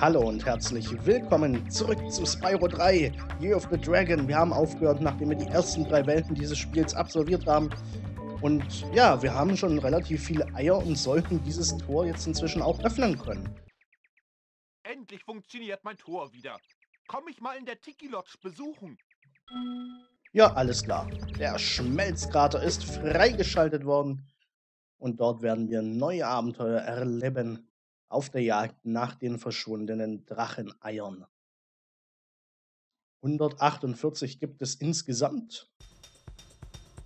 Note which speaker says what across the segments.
Speaker 1: Hallo und herzlich willkommen zurück zu Spyro 3, Year of the Dragon. Wir haben aufgehört, nachdem wir die ersten drei Welten dieses Spiels absolviert haben. Und ja, wir haben schon relativ viele Eier und sollten dieses Tor jetzt inzwischen auch öffnen können.
Speaker 2: Endlich funktioniert mein Tor wieder. Komm ich mal in der Tiki Lodge besuchen?
Speaker 1: Ja, alles klar. Der Schmelzkrater ist freigeschaltet worden. Und dort werden wir neue Abenteuer erleben auf der Jagd nach den verschwundenen Dracheneiern. 148 gibt es insgesamt,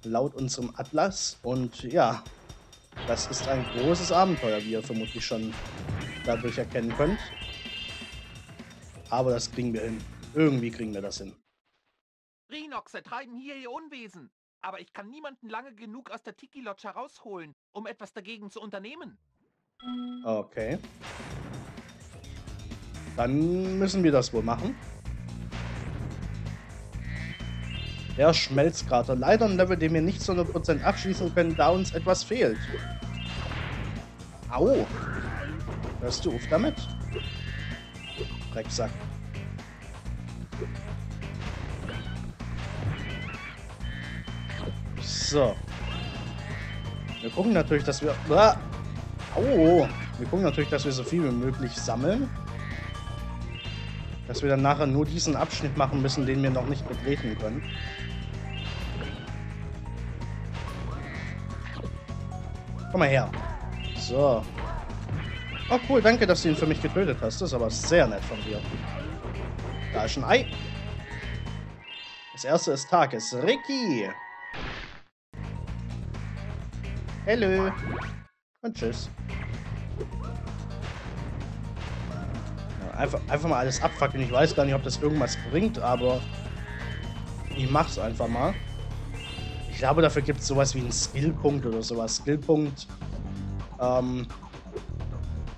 Speaker 1: laut unserem Atlas. Und ja, das ist ein großes Abenteuer, wie ihr vermutlich schon dadurch erkennen könnt. Aber das kriegen wir hin. Irgendwie kriegen wir das hin.
Speaker 2: Rhinoxe treiben hier ihr Unwesen. Aber ich kann niemanden lange genug aus der Tiki Lodge herausholen, um etwas dagegen zu unternehmen.
Speaker 1: Okay. Dann müssen wir das wohl machen. Der Schmelzkrater. Leider ein Level, den wir nicht zu 100% abschließen können, da uns etwas fehlt. Au. Hörst du auf damit? Drecksack. So. Wir gucken natürlich, dass wir... Ah! Oh, wir gucken natürlich, dass wir so viel wie möglich sammeln. Dass wir dann nachher nur diesen Abschnitt machen müssen, den wir noch nicht betreten können. Komm mal her. So. Oh cool, danke, dass du ihn für mich getötet hast. Das ist aber sehr nett von dir. Da ist ein Ei. Das erste ist Tages. Ricky. Hallo. Und tschüss. einfach, einfach mal alles abfackeln. Ich weiß gar nicht, ob das irgendwas bringt, aber ich mach's einfach mal. Ich glaube, dafür gibt es sowas wie einen Skillpunkt oder sowas. Skillpunkt ähm,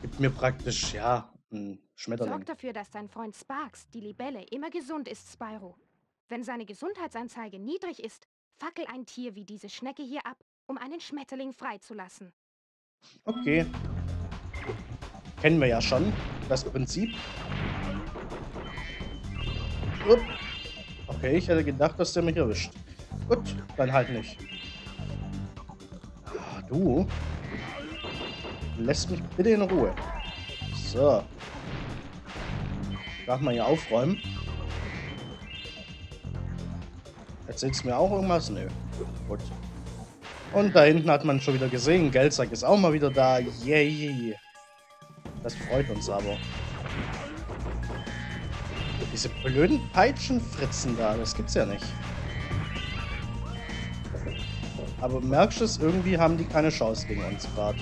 Speaker 1: gibt mir praktisch, ja, einen Schmetterling.
Speaker 3: Sorg dafür, dass dein Freund Sparks, die Libelle, immer gesund ist, Spyro. Wenn seine Gesundheitsanzeige niedrig ist, fackel ein Tier wie diese Schnecke hier ab, um einen Schmetterling freizulassen.
Speaker 1: Okay. Kennen wir ja schon, das Prinzip. Okay, ich hätte gedacht, dass der mich erwischt. Gut, dann halt nicht. Ah, du lässt mich bitte in Ruhe. So. Darf man hier aufräumen? Erzählst du mir auch irgendwas? Nö. Gut. Und da hinten hat man schon wieder gesehen, Geldsack ist auch mal wieder da. Yay. Das freut uns aber. Diese blöden Peitschenfritzen da, das gibt's ja nicht. Aber merkst du es, irgendwie haben die keine Chance gegen uns gerade.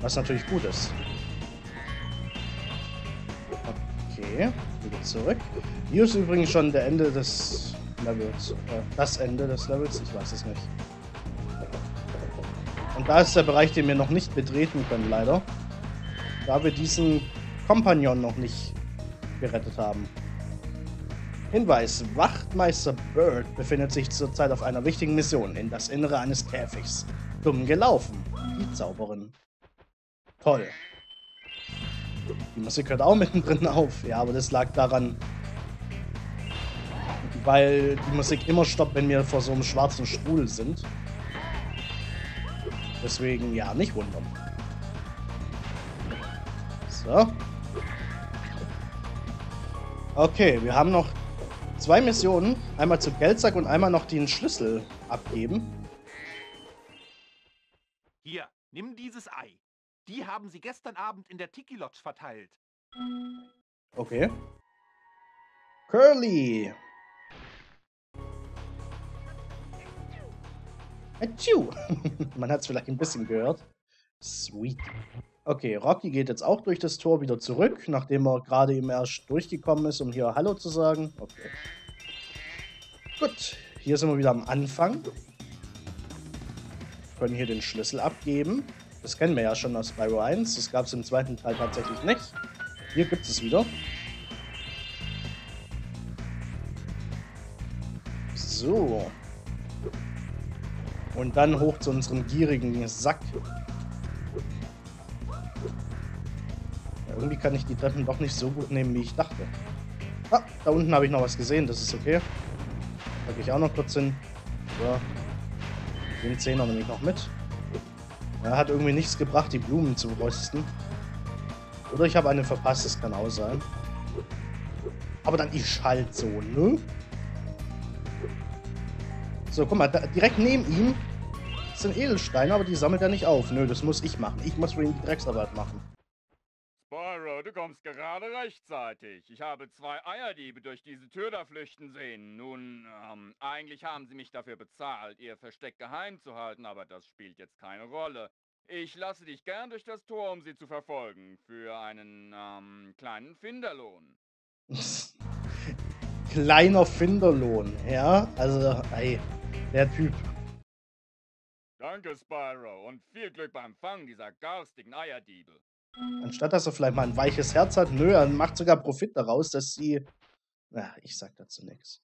Speaker 1: Was natürlich gut ist. Okay, wieder zurück. Hier ist übrigens schon der Ende des Levels. Äh, das Ende des Levels, ich weiß es nicht. Und da ist der Bereich, den wir noch nicht betreten können, leider. Da wir diesen Kompagnon noch nicht gerettet haben. Hinweis, Wachtmeister Bird befindet sich zurzeit auf einer wichtigen Mission in das Innere eines Käfigs. Dumm gelaufen. Die Zauberin. Toll. Die Musik hört auch mittendrin auf. Ja, aber das lag daran, weil die Musik immer stoppt, wenn wir vor so einem schwarzen Strudel sind. Deswegen, ja, nicht wundern. So. Okay, wir haben noch zwei Missionen. Einmal zu Geldsack und einmal noch den Schlüssel abgeben.
Speaker 2: Hier, nimm dieses Ei. Die haben sie gestern Abend in der Tiki Lodge verteilt.
Speaker 1: Okay. Curly. Atschu. Man hat es vielleicht ein bisschen gehört. Sweet. Okay, Rocky geht jetzt auch durch das Tor wieder zurück, nachdem er gerade eben erst durchgekommen ist, um hier Hallo zu sagen. Okay. Gut, hier sind wir wieder am Anfang. Wir können hier den Schlüssel abgeben. Das kennen wir ja schon aus Spyro 1. Das gab es im zweiten Teil tatsächlich nicht. Hier gibt es wieder. So. Und dann hoch zu unserem gierigen Sack. Irgendwie kann ich die Treppen doch nicht so gut nehmen, wie ich dachte. Ah, da unten habe ich noch was gesehen, das ist okay. Da gehe ich auch noch kurz hin. So. Den Zehner nehme ich noch mit. Er hat irgendwie nichts gebracht, die Blumen zu rösten. Oder ich habe eine verpasst, das kann auch sein. Aber dann ist halt so, ne? So, guck mal, da, direkt neben ihm sind Edelsteine, aber die sammelt er nicht auf. Nö, das muss ich machen. Ich muss für ihn die Drecksarbeit machen.
Speaker 4: Spyro, du kommst gerade rechtzeitig. Ich habe zwei Eierdiebe durch diese Tür da flüchten sehen. Nun, ähm, eigentlich haben sie mich dafür bezahlt, ihr Versteck geheim zu halten, aber das spielt jetzt keine Rolle. Ich lasse dich gern durch das Tor, um sie zu verfolgen. Für einen, ähm, kleinen Finderlohn.
Speaker 1: Kleiner Finderlohn, ja? Also, ey, der Typ.
Speaker 4: Danke, Spyro, und viel Glück beim Fangen dieser garstigen Eierdiebe.
Speaker 1: Anstatt dass er vielleicht mal ein weiches Herz hat, nö, er macht sogar Profit daraus, dass sie. Na, ich sag dazu nichts.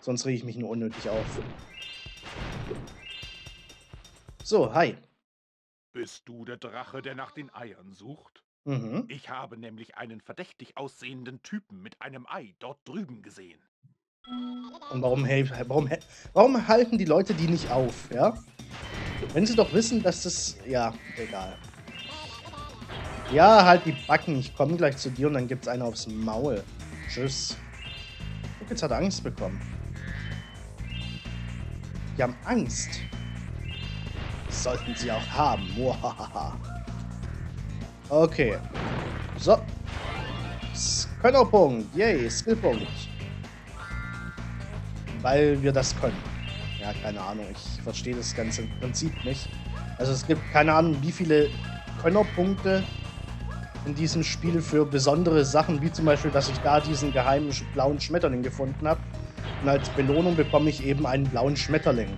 Speaker 1: Sonst rege ich mich nur unnötig auf. So, hi.
Speaker 2: Bist du der Drache, der nach den Eiern sucht?
Speaker 1: Mhm.
Speaker 2: Ich habe nämlich einen verdächtig aussehenden Typen mit einem Ei dort drüben gesehen.
Speaker 1: Und warum, hey, warum, warum halten die Leute die nicht auf, ja? Wenn sie doch wissen, dass das... Ja, egal. Ja, halt die Backen. Ich komme gleich zu dir und dann gibt's einen aufs Maul. Tschüss. Guck, jetzt hat er Angst bekommen. Die haben Angst. Sollten sie auch haben. Okay. So. Könnerpunkt. Yay, Skillpunkt. Weil wir das können. Ja, keine Ahnung. Ich verstehe das ganze Prinzip nicht. Also es gibt keine Ahnung, wie viele Könnerpunkte in diesem Spiel für besondere Sachen, wie zum Beispiel, dass ich da diesen geheimen blauen Schmetterling gefunden habe. Und als Belohnung bekomme ich eben einen blauen Schmetterling.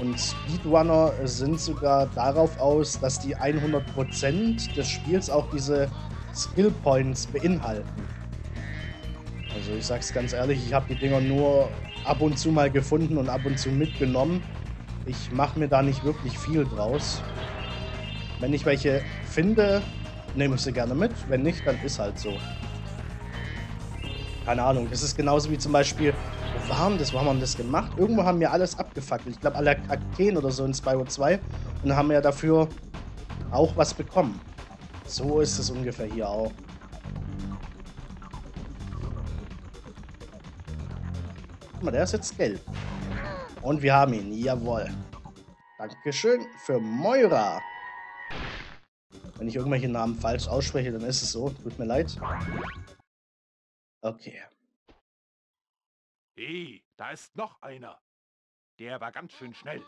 Speaker 1: Und Speedrunner sind sogar darauf aus, dass die 100% des Spiels auch diese Skill Points beinhalten. Also ich sag's ganz ehrlich, ich habe die Dinger nur ab und zu mal gefunden und ab und zu mitgenommen. Ich mache mir da nicht wirklich viel draus. Wenn ich welche finde, nehme ich sie gerne mit. Wenn nicht, dann ist halt so. Keine Ahnung, das ist genauso wie zum Beispiel, wo waren das? Wo haben wir das gemacht? Irgendwo haben wir alles abgefackelt. Ich glaube, alle Kakteen oder so in Spyro 2. Und dann haben ja dafür auch was bekommen. So ist es ungefähr hier auch. Guck mal, der ist jetzt gelb. Und wir haben ihn, jawohl. Dankeschön für Moira. Wenn ich irgendwelche Namen falsch ausspreche, dann ist es so. Tut mir leid. Okay.
Speaker 2: Hey, da ist noch einer. Der war ganz schön schnell.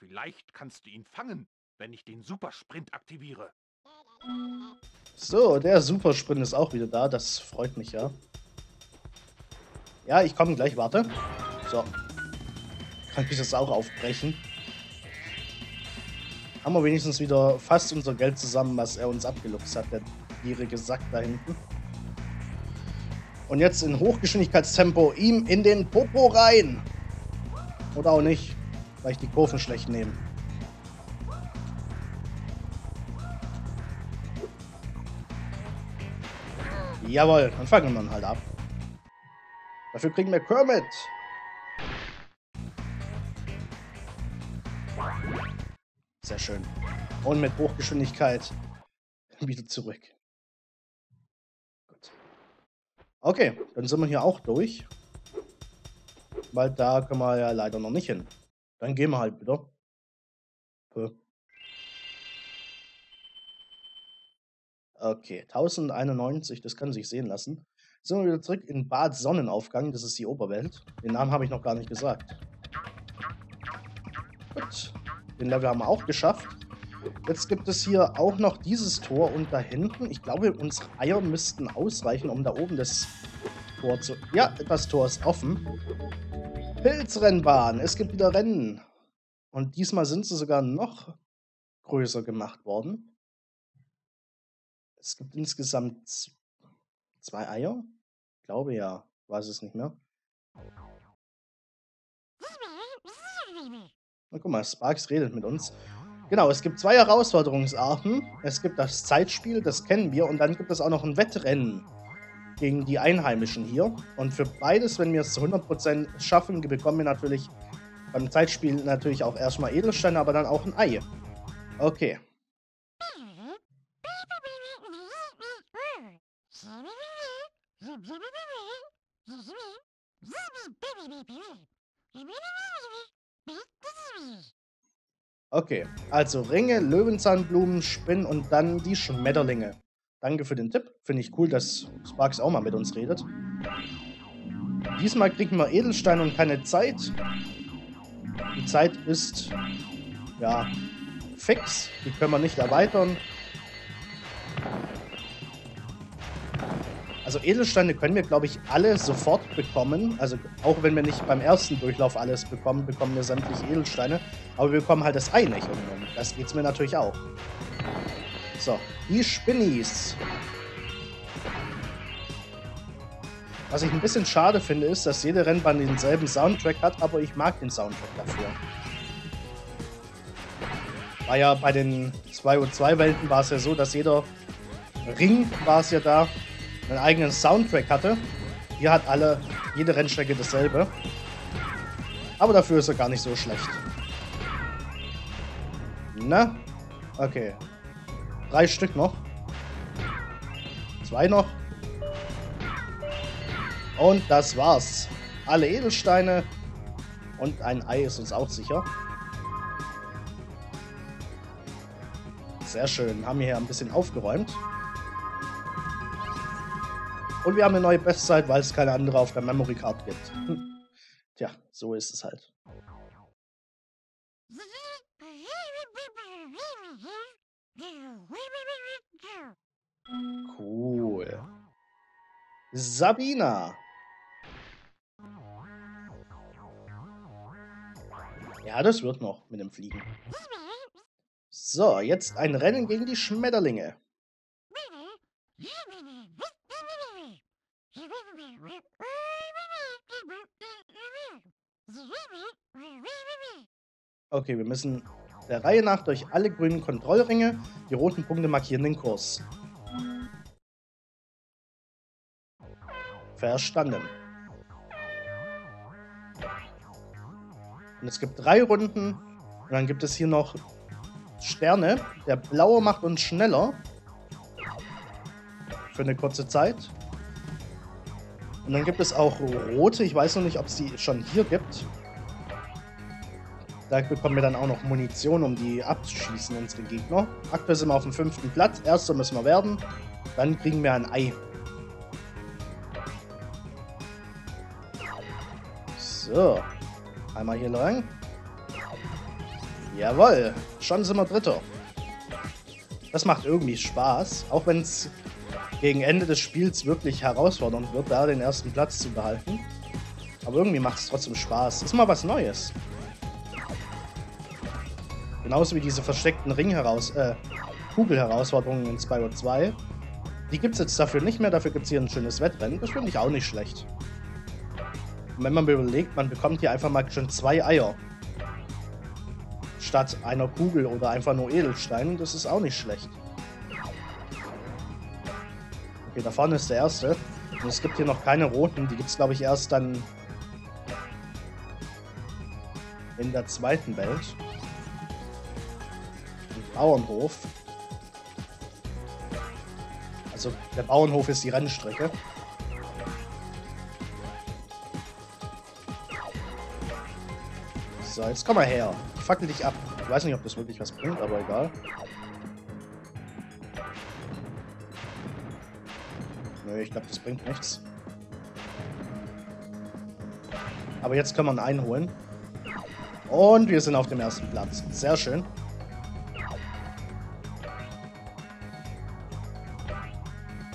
Speaker 2: Vielleicht kannst du ihn fangen, wenn ich den Supersprint aktiviere.
Speaker 1: So, der Supersprint ist auch wieder da. Das freut mich ja. Ja, ich komme gleich, warte. So. Kann ich das auch aufbrechen. Haben wir wenigstens wieder fast unser Geld zusammen, was er uns abgeluchst hat, der gierige Sack da hinten. Und jetzt in Hochgeschwindigkeitstempo ihm in den Popo rein. Oder auch nicht, weil ich die Kurven schlecht nehme. Jawohl, dann fangen wir dann halt ab. Dafür kriegen wir Kermit. Sehr schön. Und mit Hochgeschwindigkeit wieder zurück. Gut. Okay, dann sind wir hier auch durch. Weil da können wir ja leider noch nicht hin. Dann gehen wir halt wieder. Okay, 1091, das kann sich sehen lassen. Sind wir wieder zurück in Bad Sonnenaufgang, das ist die Oberwelt. Den Namen habe ich noch gar nicht gesagt. Gut, den Level haben wir auch geschafft. Jetzt gibt es hier auch noch dieses Tor und da hinten, ich glaube, unsere Eier müssten ausreichen, um da oben das Tor zu... Ja, das Tor ist offen. Pilzrennbahn, es gibt wieder Rennen. Und diesmal sind sie sogar noch größer gemacht worden. Es gibt insgesamt zwei Eier. Glaube ja. Weiß es nicht mehr. Na guck mal, Sparks redet mit uns. Genau, es gibt zwei Herausforderungsarten. Es gibt das Zeitspiel, das kennen wir, und dann gibt es auch noch ein Wettrennen gegen die Einheimischen hier. Und für beides, wenn wir es zu 100% schaffen, bekommen wir natürlich beim Zeitspiel natürlich auch erstmal Edelsteine, aber dann auch ein Ei. Okay. Okay, also Ringe, Löwenzahnblumen, Spinnen und dann die Schmetterlinge. Danke für den Tipp. Finde ich cool, dass Sparks auch mal mit uns redet. Diesmal kriegen wir Edelstein und keine Zeit. Die Zeit ist, ja, fix. Die können wir nicht erweitern. Also Edelsteine können wir, glaube ich, alle sofort bekommen. Also auch wenn wir nicht beim ersten Durchlauf alles bekommen, bekommen wir sämtliche Edelsteine. Aber wir bekommen halt das Ei nicht. Und das geht es mir natürlich auch. So, die Spinnies. Was ich ein bisschen schade finde, ist, dass jede Rennbahn denselben Soundtrack hat, aber ich mag den Soundtrack dafür. War ja bei den 202-Welten war es ja so, dass jeder Ring war es ja da, einen eigenen Soundtrack hatte. Hier hat alle, jede Rennstrecke dasselbe. Aber dafür ist er gar nicht so schlecht. Na? Okay. Drei Stück noch. Zwei noch. Und das war's. Alle Edelsteine. Und ein Ei ist uns auch sicher. Sehr schön. Haben wir hier ein bisschen aufgeräumt. Und wir haben eine neue Bestzeit, weil es keine andere auf der Memory Card gibt. Hm. Tja, so ist es halt. Cool. Sabina. Ja, das wird noch mit dem Fliegen. So, jetzt ein Rennen gegen die Schmetterlinge. Okay, wir müssen der Reihe nach durch alle grünen Kontrollringe. Die roten Punkte markieren den Kurs. Verstanden. Und es gibt drei Runden. Und dann gibt es hier noch Sterne. Der blaue macht uns schneller. Für eine kurze Zeit. Und dann gibt es auch rote. Ich weiß noch nicht, ob es die schon hier gibt. Da bekommen wir dann auch noch Munition, um die abzuschießen, unsere Gegner. Aktuell sind wir auf dem fünften Platz. Erster müssen wir werden. Dann kriegen wir ein Ei. So. Einmal hier lang. Jawoll. Schon sind wir Dritter. Das macht irgendwie Spaß. Auch wenn es gegen Ende des Spiels wirklich herausfordernd wird, da den ersten Platz zu behalten. Aber irgendwie macht es trotzdem Spaß. Ist mal was Neues. Genauso wie diese versteckten Ring heraus, äh, Kugel-Herausforderungen in 2.2. Die gibt es jetzt dafür nicht mehr, dafür gibt es hier ein schönes Wettrennen. Das finde ich auch nicht schlecht. Und wenn man mir überlegt, man bekommt hier einfach mal schon zwei Eier. Statt einer Kugel oder einfach nur Edelstein, das ist auch nicht schlecht. Okay, da vorne ist der erste. Und es gibt hier noch keine roten. Die gibt es, glaube ich, erst dann in der zweiten Welt. Ein Bauernhof. Also der Bauernhof ist die Rennstrecke. So, jetzt komm mal her. Ich fackel dich ab. Ich weiß nicht, ob das wirklich was bringt, aber egal. Nö, ich glaube, das bringt nichts. Aber jetzt können wir einen einholen. Und wir sind auf dem ersten Platz. Sehr schön.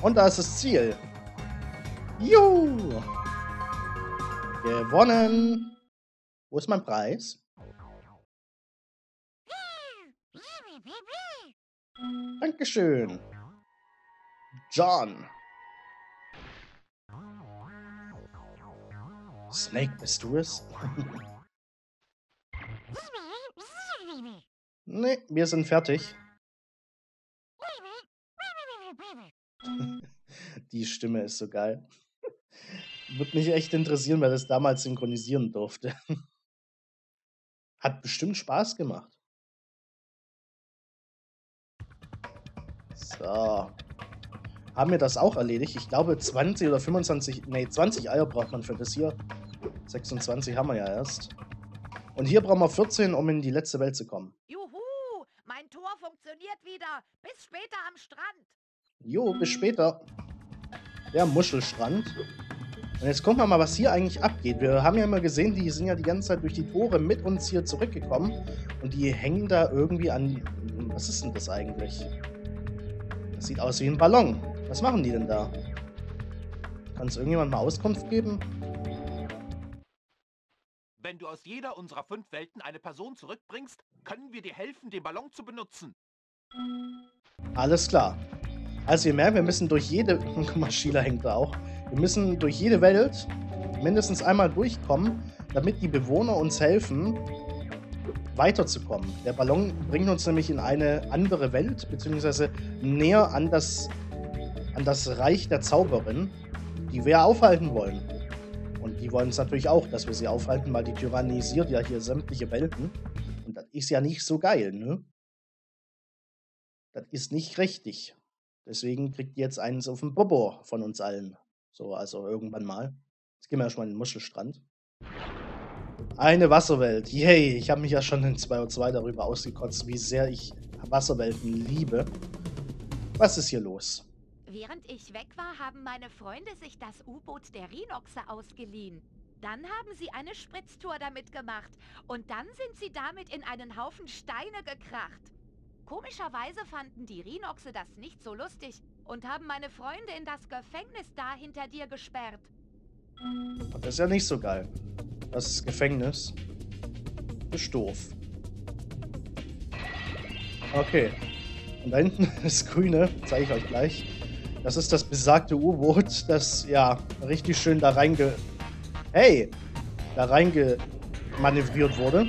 Speaker 1: Und da ist das Ziel. Juhu! Gewonnen! Wo ist mein Preis? Dankeschön. John. Snake, bist du es? Nee, wir sind fertig. Die Stimme ist so geil. Würde mich echt interessieren, wer das damals synchronisieren durfte. Hat bestimmt Spaß gemacht. So. Haben wir das auch erledigt? Ich glaube 20 oder 25, nee, 20 Eier braucht man für das hier. 26 haben wir ja erst. Und hier brauchen wir 14, um in die letzte Welt zu kommen.
Speaker 5: Juhu, mein Tor funktioniert wieder. Bis später am Strand.
Speaker 1: Jo, bis später. Der Muschelstrand. Und jetzt gucken wir mal, was hier eigentlich abgeht. Wir haben ja immer gesehen, die sind ja die ganze Zeit durch die Tore mit uns hier zurückgekommen. Und die hängen da irgendwie an... Was ist denn das eigentlich? Das sieht aus wie ein Ballon. Was machen die denn da? Kann es irgendjemand mal Auskunft geben?
Speaker 2: Wenn du aus jeder unserer fünf Welten eine Person zurückbringst, können wir dir helfen, den Ballon zu benutzen.
Speaker 1: Alles klar. Also ihr merkt, wir müssen durch jede... Guck mal, Sheila hängt da auch. Wir müssen durch jede Welt mindestens einmal durchkommen, damit die Bewohner uns helfen, weiterzukommen. Der Ballon bringt uns nämlich in eine andere Welt, beziehungsweise näher an das, an das Reich der Zauberin, die wir aufhalten wollen. Und die wollen es natürlich auch, dass wir sie aufhalten, weil die tyrannisiert ja hier sämtliche Welten. Und das ist ja nicht so geil, ne? Das ist nicht richtig. Deswegen kriegt die jetzt eins auf den Bobo von uns allen. So, also irgendwann mal. Jetzt gehen wir erstmal in den Muschelstrand. Eine Wasserwelt. Yay, ich habe mich ja schon in 2.2 darüber ausgekotzt, wie sehr ich Wasserwelten liebe. Was ist hier los?
Speaker 5: Während ich weg war, haben meine Freunde sich das U-Boot der Rhinoxe ausgeliehen. Dann haben sie eine Spritztour damit gemacht und dann sind sie damit in einen Haufen Steine gekracht. Komischerweise fanden die Rhinoxe das nicht so lustig und haben meine Freunde in das Gefängnis da hinter dir gesperrt.
Speaker 1: Das ist ja nicht so geil. Das ist Gefängnis. Ist doof. Okay. Und da hinten das Grüne, zeige ich euch gleich. Das ist das besagte U-Boot, das ja richtig schön da reinge... Hey! Da reingemanövriert wurde.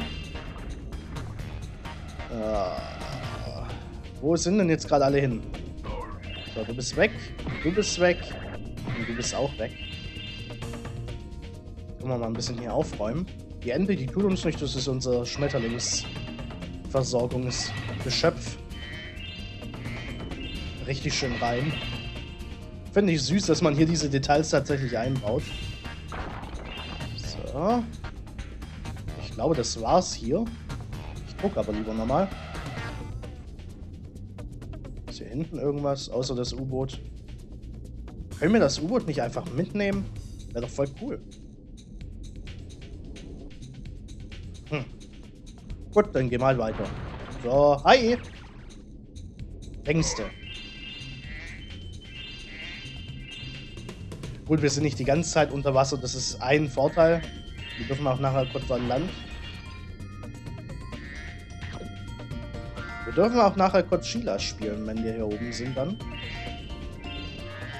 Speaker 1: Äh, wo sind denn jetzt gerade alle hin? So, du bist weg. Du bist weg. Und du bist auch weg. Können wir mal ein bisschen hier aufräumen. Die Ente, die tut uns nicht. Das ist unser Schmetterlingsversorgungsgeschöpf. Richtig schön rein. Finde ich süß, dass man hier diese Details tatsächlich einbaut. So. Ich glaube, das war's hier. Ich gucke aber lieber nochmal. Ist hier hinten irgendwas, außer das U-Boot? Können wir das U-Boot nicht einfach mitnehmen? Wäre doch voll cool. Hm. Gut, dann geh mal weiter. So, hi! Längste. Gut, wir sind nicht die ganze Zeit unter Wasser, das ist ein Vorteil. Wir dürfen auch nachher kurz an Land. Wir dürfen auch nachher kurz Sheila spielen, wenn wir hier oben sind dann.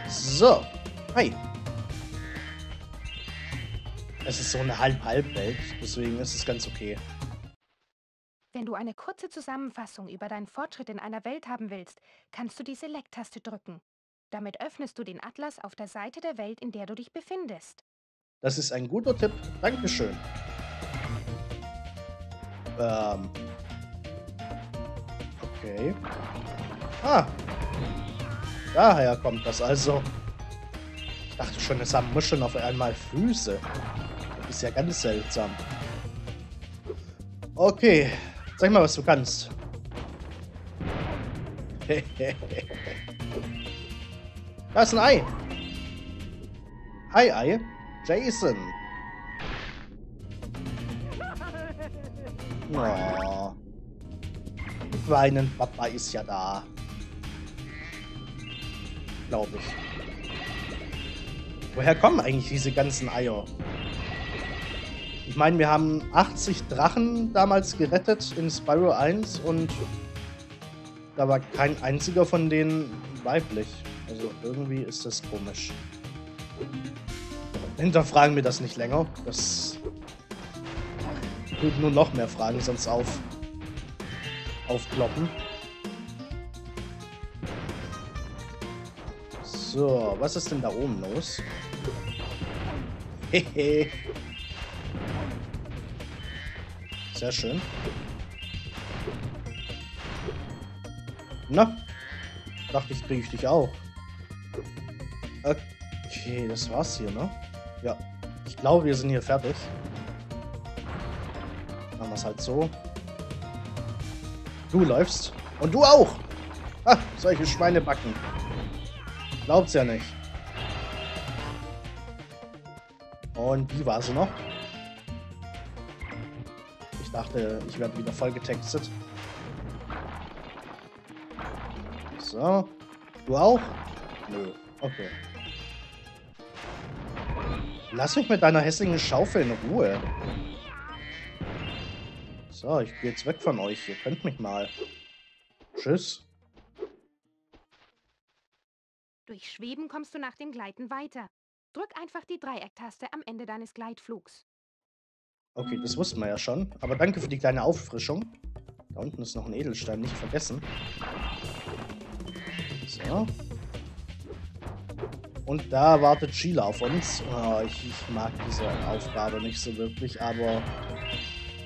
Speaker 1: So. Hi. Es ist so eine Halb-Halb-Welt, deswegen ist es ganz okay.
Speaker 3: Wenn du eine kurze Zusammenfassung über deinen Fortschritt in einer Welt haben willst, kannst du die Select-Taste drücken. Damit öffnest du den Atlas auf der Seite der Welt, in der du dich befindest.
Speaker 1: Das ist ein guter Tipp. Dankeschön. Ähm. Okay. Ah. Daher kommt das also. Ich dachte schon, es haben Muscheln auf einmal Füße. Das ist ja ganz seltsam. Okay. Zeig mal, was du kannst. Da ist ein Ei. Hi, Ei. Jason. Oh. Weinen Papa ist ja da. Glaube ich. Woher kommen eigentlich diese ganzen Eier? Ich meine, wir haben 80 Drachen damals gerettet in Spyro 1 und da war kein einziger von denen weiblich. Also irgendwie ist das komisch. Hinterfragen wir das nicht länger. Das tut nur noch mehr Fragen sonst auf. aufkloppen. So, was ist denn da oben los? Hehe. Sehr schön. Na, dachte ich, kriege ich dich auch. Okay, das war's hier, ne? Ja, ich glaube, wir sind hier fertig. Machen wir es halt so. Du läufst. Und du auch. Ah, solche Schweinebacken. Glaubt's ja nicht. Und wie war sie noch? Ich dachte, ich werde wieder voll getextet. So. Du auch? Nö. Okay. Lass mich mit deiner hässlichen Schaufel in Ruhe. So, ich gehe jetzt weg von euch. Ihr könnt mich mal. Tschüss.
Speaker 3: Durch Schweben kommst du nach dem Gleiten weiter. Drück einfach die Dreiecktaste am Ende deines Gleitflugs.
Speaker 1: Okay, das wussten wir ja schon. Aber danke für die kleine Auffrischung. Da unten ist noch ein Edelstein, nicht vergessen. So. Und da wartet Sheila auf uns. Oh, ich, ich, mag diese Aufgabe nicht so wirklich, aber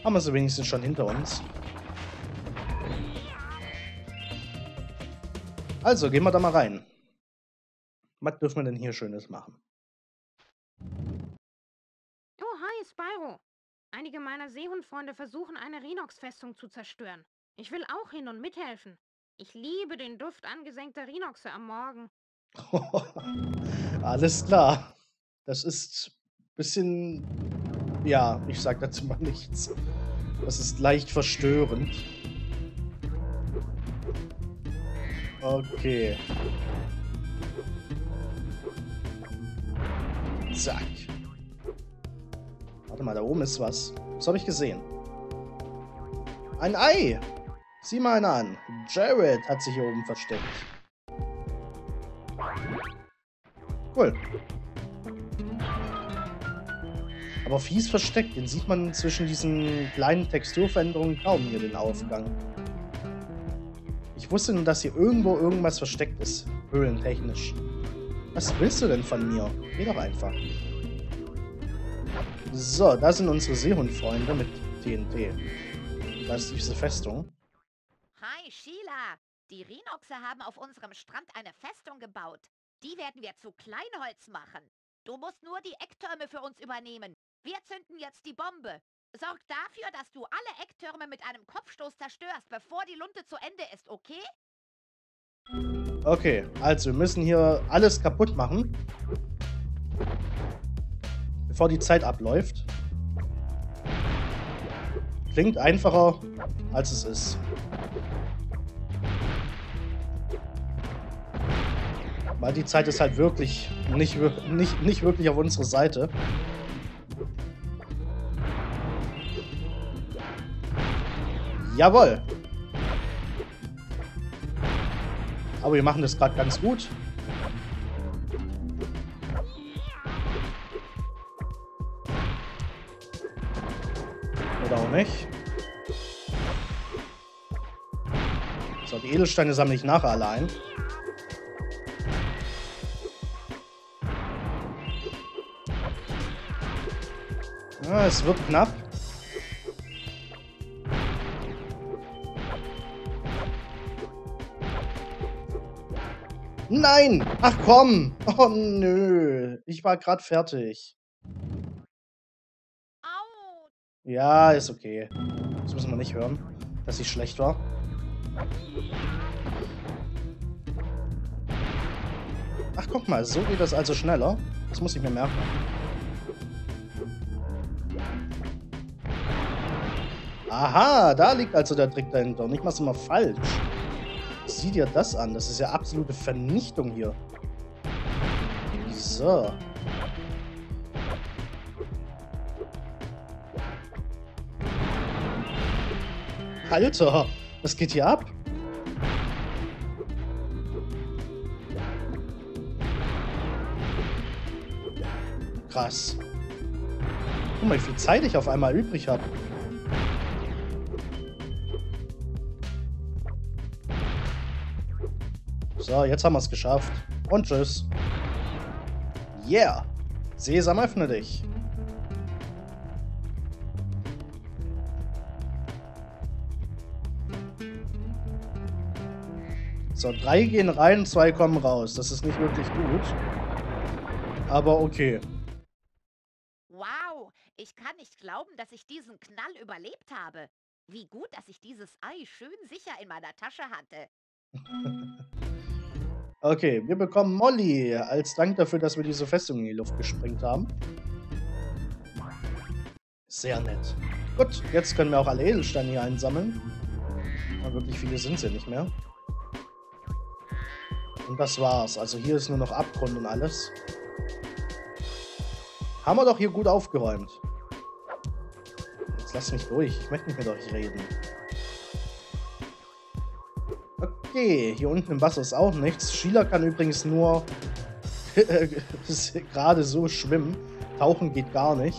Speaker 1: haben wir sie wenigstens schon hinter uns. Also, gehen wir da mal rein. Was dürfen wir denn hier Schönes machen?
Speaker 3: Oh, hi, Spyro. Einige meiner Seehundfreunde versuchen, eine Rhinox-Festung zu zerstören. Ich will auch hin und mithelfen. Ich liebe den Duft angesenkter Rhinoxe am Morgen.
Speaker 1: Alles klar. Das ist ein bisschen... Ja, ich sag dazu mal nichts. Das ist leicht verstörend. Okay. Zack. Warte mal, da oben ist was. Was habe ich gesehen? Ein Ei! Sieh mal einer an. Jared hat sich hier oben versteckt. Cool. Aber fies versteckt. Den sieht man zwischen diesen kleinen Texturveränderungen kaum hier, den Aufgang. Ich wusste nur, dass hier irgendwo irgendwas versteckt ist. Höhlentechnisch. Was willst du denn von mir? Geh doch einfach. So, da sind unsere Seehundfreunde mit TNT. Da ist diese Festung.
Speaker 5: Hi, Sheila. Die Rhinoxe haben auf unserem Strand eine Festung gebaut. Die werden wir zu Kleinholz machen. Du musst nur die Ecktürme für uns übernehmen. Wir zünden jetzt die Bombe. Sorg dafür, dass du alle Ecktürme mit einem Kopfstoß zerstörst, bevor die Lunte zu Ende ist, okay?
Speaker 1: Okay, also wir müssen hier alles kaputt machen. Bevor die Zeit abläuft. Klingt einfacher, als es ist. Weil die Zeit ist halt wirklich nicht, nicht, nicht wirklich auf unserer Seite. Jawohl. Aber wir machen das gerade ganz gut. Oder auch nicht. So, die Edelsteine sammle ich nachher allein. Es wird knapp. Nein! Ach komm! Oh nö. Ich war gerade fertig. Ja, ist okay. Das müssen wir nicht hören, dass ich schlecht war. Ach, guck mal, so geht das also schneller. Das muss ich mir merken. Aha, da liegt also der Trick dahinter. Und ich mach's immer falsch. Sieh dir das an. Das ist ja absolute Vernichtung hier. So. Alter, was geht hier ab? Krass. Guck mal, wie viel Zeit ich auf einmal übrig habe. So, jetzt haben wir es geschafft. Und tschüss. Yeah. Sesam, öffne dich. So, drei gehen rein, zwei kommen raus. Das ist nicht wirklich gut. Aber okay.
Speaker 5: Wow, ich kann nicht glauben, dass ich diesen Knall überlebt habe. Wie gut, dass ich dieses Ei schön sicher in meiner Tasche hatte.
Speaker 1: Okay, wir bekommen Molly als Dank dafür, dass wir diese Festung in die Luft gesprengt haben. Sehr nett. Gut, jetzt können wir auch alle Edelsteine hier einsammeln. Aber wirklich viele sind sie nicht mehr. Und das war's. Also hier ist nur noch Abgrund und alles. Haben wir doch hier gut aufgeräumt. Jetzt lass mich durch. Ich möchte nicht mit euch reden. Okay, hier unten im Wasser ist auch nichts. Sheila kann übrigens nur gerade so schwimmen. Tauchen geht gar nicht.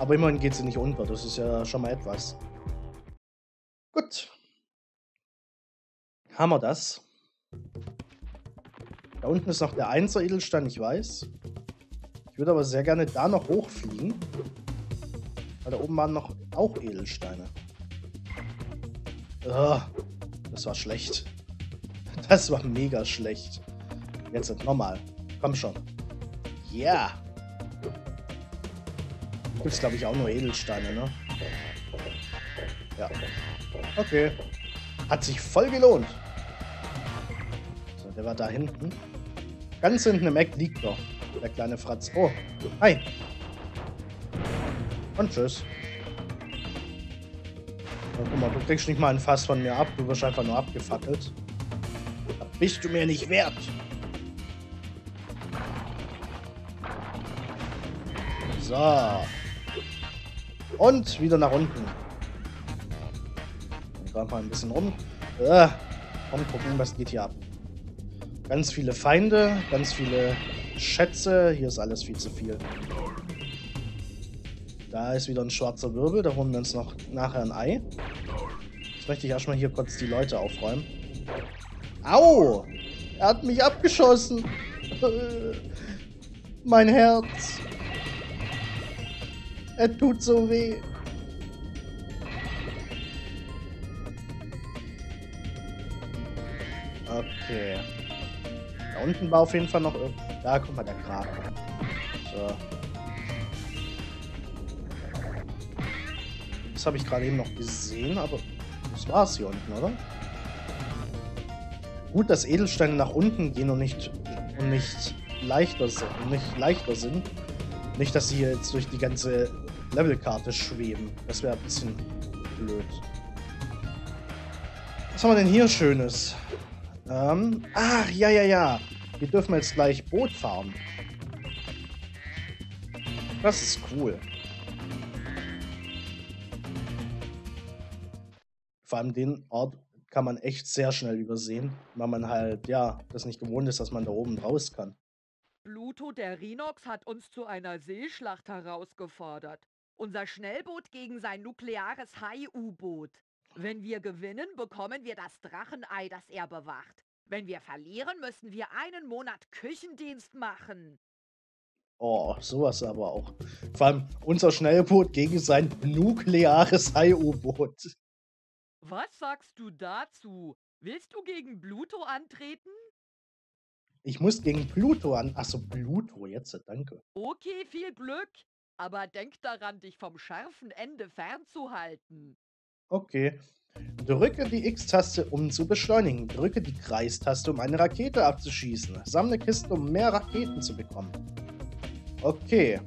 Speaker 1: Aber immerhin geht sie nicht unter. Das ist ja schon mal etwas. Gut. Haben wir das. Da unten ist noch der Einser Edelstein, ich weiß. Ich würde aber sehr gerne da noch hochfliegen. Weil da oben waren noch auch Edelsteine. Oh, das war schlecht. Das war mega schlecht. Jetzt nochmal. Komm schon. Ja. Yeah. Gibt's glaube ich auch nur Edelsteine, ne? Ja. Okay. Hat sich voll gelohnt. So, der war da hinten. Ganz hinten im Eck liegt doch der kleine Fratz. Oh, hi. Und tschüss. Mal, du kriegst nicht mal ein Fass von mir ab. Du wirst einfach nur abgefackelt. Bist du mir nicht wert. So. Und wieder nach unten. Dann mal ein bisschen rum. Äh, komm, gucken, was geht hier ab. Ganz viele Feinde, ganz viele Schätze. Hier ist alles viel zu viel. Da ist wieder ein schwarzer Wirbel. Da holen wir uns noch nachher ein Ei. Jetzt möchte ich erstmal hier kurz die Leute aufräumen. Au! Er hat mich abgeschossen. mein Herz. Er tut so weh. Okay. Da unten war auf jeden Fall noch... Da, guck mal, der Kraken. So. Das habe ich gerade eben noch gesehen, aber das war's hier unten, oder? Gut, dass Edelsteine nach unten gehen und nicht, und nicht leichter sind. Und nicht leichter sind. Nicht, dass sie jetzt durch die ganze Levelkarte schweben. Das wäre ein bisschen blöd. Was haben wir denn hier Schönes? Ähm, ach, ja, ja, ja. Wir dürfen jetzt gleich Boot fahren. Das ist cool. Vor allem den Ort kann man echt sehr schnell übersehen, weil man halt, ja, das nicht gewohnt ist, dass man da oben raus kann.
Speaker 6: Pluto der Rhinox hat uns zu einer Seeschlacht herausgefordert. Unser Schnellboot gegen sein nukleares Hai-U-Boot. Wenn wir gewinnen, bekommen wir das Drachenei, das er bewacht. Wenn wir verlieren, müssen wir einen Monat Küchendienst machen.
Speaker 1: Oh, sowas aber auch. Vor allem unser Schnellboot gegen sein nukleares Hai-U-Boot.
Speaker 6: Was sagst du dazu? Willst du gegen Pluto antreten?
Speaker 1: Ich muss gegen Pluto an. Achso, Pluto, jetzt, danke.
Speaker 6: Okay, viel Glück. Aber denk daran, dich vom scharfen Ende fernzuhalten.
Speaker 1: Okay. Drücke die X-Taste, um zu beschleunigen. Drücke die Kreistaste, um eine Rakete abzuschießen. Sammle Kisten, um mehr Raketen zu bekommen. Okay.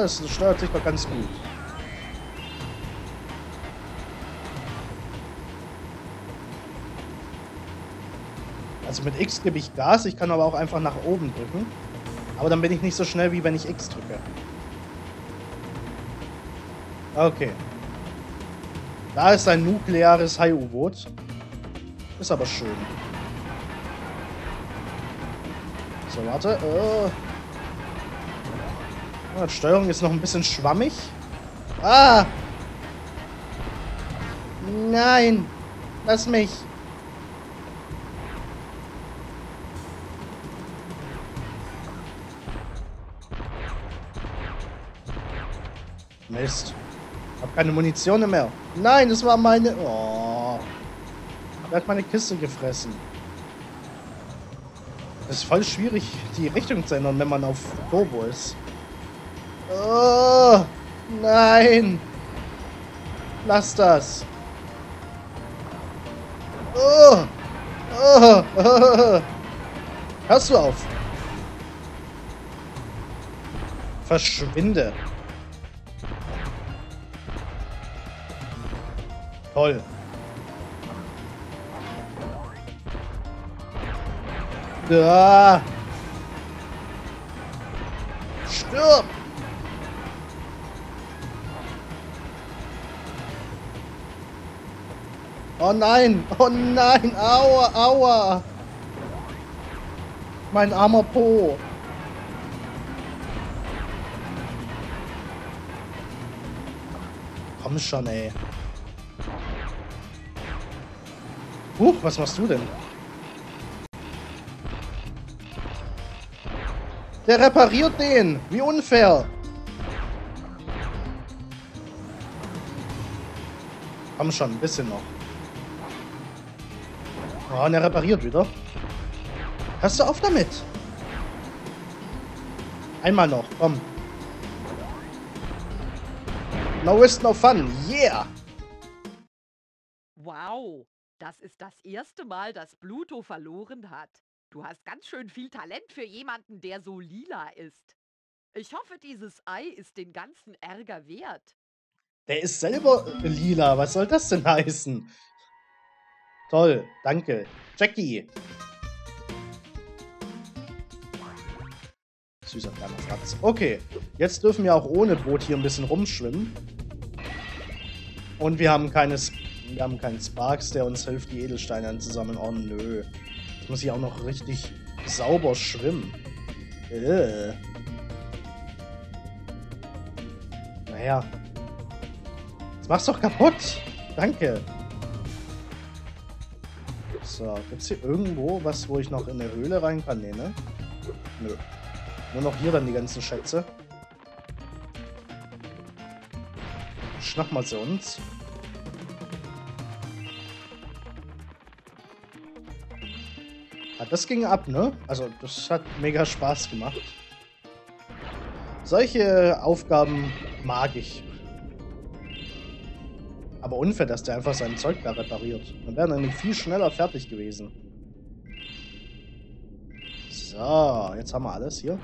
Speaker 1: Das steuert sich doch ganz gut. Also mit X gebe ich Gas, ich kann aber auch einfach nach oben drücken. Aber dann bin ich nicht so schnell, wie wenn ich X drücke. Okay. Da ist ein nukleares Hai-U-Boot. Ist aber schön. So, warte. Oh. Die Steuerung ist noch ein bisschen schwammig. Ah! Nein! Lass mich! Mist. Hab keine Munition mehr. Nein, das war meine... Oh. Er hat meine Kiste gefressen. Das ist voll schwierig, die Richtung zu ändern, wenn man auf Turbo ist. Oh, nein! Lass das! Oh, oh, oh. Hörst du auf? Verschwinde! Toll. Da. Oh nein! Oh nein! Aua! Aua! Mein armer Po! Komm schon, ey. Huch, was machst du denn? Der repariert den! Wie unfair! Komm schon, ein bisschen noch. Oh, und er repariert wieder. Hörst du auf damit? Einmal noch, komm. No risk, no fun. Yeah!
Speaker 6: Wow, das ist das erste Mal, dass Pluto verloren hat. Du hast ganz schön viel Talent für jemanden, der so lila ist. Ich hoffe, dieses Ei ist den ganzen Ärger wert.
Speaker 1: Der ist selber lila. Was soll das denn heißen? Toll, danke. Jackie. Süßer kleiner Fratz. Okay, jetzt dürfen wir auch ohne Boot hier ein bisschen rumschwimmen. Und wir haben keines, wir haben keinen Sparks, der uns hilft, die Edelsteine anzusammeln. Oh nö. Jetzt muss ich auch noch richtig sauber schwimmen. Äh. Naja. Das machst doch kaputt. Danke. So, gibt's hier irgendwo was, wo ich noch in eine Höhle rein kann? Nee, ne? Nö. Nur noch hier dann die ganzen Schätze. Schnapp mal zu uns. Ah, das ging ab, ne? Also, das hat mega Spaß gemacht. Solche Aufgaben mag ich. Aber unfair, dass der einfach sein Zeug da repariert. Dann wäre er nämlich viel schneller fertig gewesen. So, jetzt haben wir alles hier.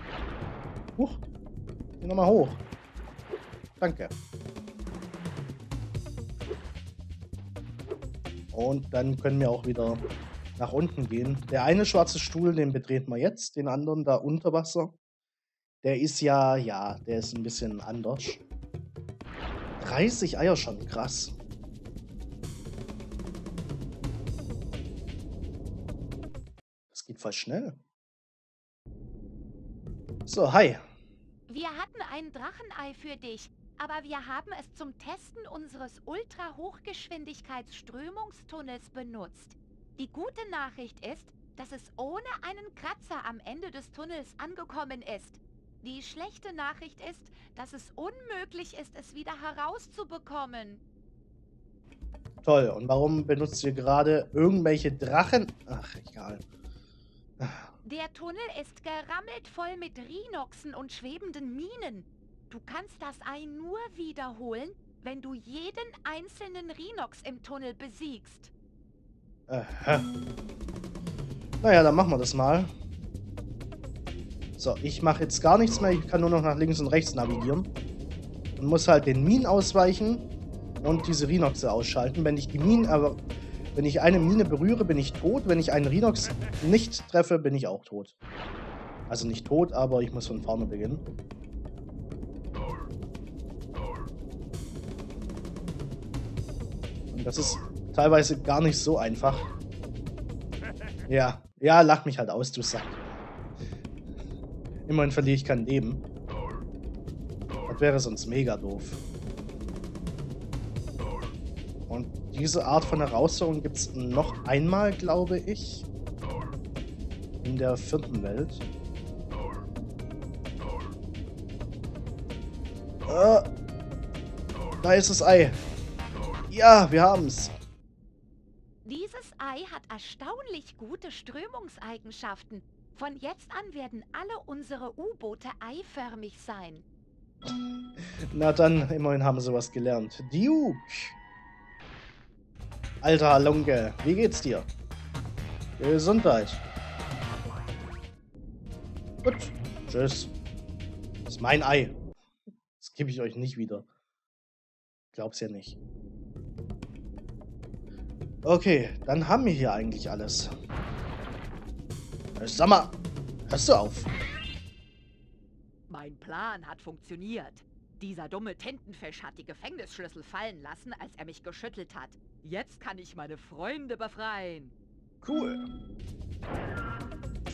Speaker 1: Huch. Geh nochmal hoch. Danke. Und dann können wir auch wieder nach unten gehen. Der eine schwarze Stuhl, den betreten wir jetzt. Den anderen da unter Wasser. Der ist ja, ja, der ist ein bisschen anders. 30 Eier schon, krass. Voll schnell. So, hi.
Speaker 5: Wir hatten ein Drachenei für dich, aber wir haben es zum Testen unseres Ultra-Hochgeschwindigkeitsströmungstunnels benutzt. Die gute Nachricht ist, dass es ohne einen Kratzer am Ende des Tunnels angekommen ist. Die schlechte Nachricht ist, dass es unmöglich ist, es wieder herauszubekommen.
Speaker 1: Toll. Und warum benutzt ihr gerade irgendwelche Drachen? Ach, egal.
Speaker 5: Der Tunnel ist gerammelt voll mit Rhinoxen und schwebenden Minen. Du kannst das Ei nur wiederholen, wenn du jeden einzelnen Rhinox im Tunnel besiegst.
Speaker 1: Aha. Naja, dann machen wir das mal. So, ich mache jetzt gar nichts mehr. Ich kann nur noch nach links und rechts navigieren. Und muss halt den Minen ausweichen und diese Rhinoxe ausschalten. Wenn ich die Minen, aber wenn ich eine Mine berühre, bin ich tot. Wenn ich einen Rhinox nicht treffe, bin ich auch tot. Also nicht tot, aber ich muss von vorne beginnen. Und das ist teilweise gar nicht so einfach. Ja, ja, lach mich halt aus, du Sack. Immerhin verliere ich kein Leben. Das wäre sonst mega doof. Diese Art von Herausforderung gibt es noch einmal, glaube ich. In der vierten Welt. Äh, da ist das Ei. Ja, wir haben's.
Speaker 5: Dieses Ei hat erstaunlich gute Strömungseigenschaften. Von jetzt an werden alle unsere U-Boote eiförmig sein.
Speaker 1: Na dann, immerhin haben sie was gelernt. Duke. Alter Halunke, wie geht's dir? Gesundheit. Gut, tschüss. Das ist mein Ei. Das gebe ich euch nicht wieder. Glaub's ja nicht. Okay, dann haben wir hier eigentlich alles. Sag mal, hörst du auf?
Speaker 6: Mein Plan hat funktioniert. Dieser dumme Tintenfisch hat die Gefängnisschlüssel fallen lassen, als er mich geschüttelt hat. Jetzt kann ich meine Freunde befreien.
Speaker 1: Cool.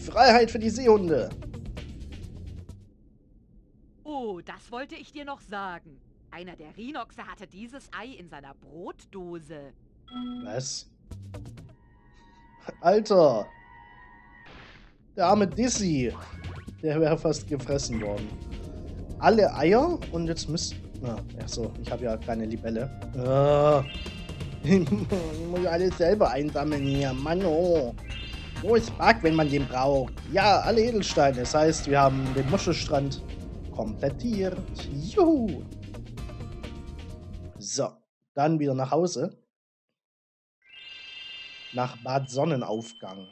Speaker 1: Freiheit für die Seehunde.
Speaker 6: Oh, das wollte ich dir noch sagen. Einer der Rhinoxe hatte dieses Ei in seiner Brotdose.
Speaker 1: Was? Alter. Der arme Dizzy. Der wäre fast gefressen worden. Alle Eier und jetzt müsst... Ah, achso, ich habe ja keine Libelle. Ah. Ich muss alles selber einsammeln hier. Mann, oh. Wo ist Bug, wenn man den braucht? Ja, alle Edelsteine. Das heißt, wir haben den Muschelstrand komplettiert. Juhu. So, dann wieder nach Hause. Nach Bad Sonnenaufgang.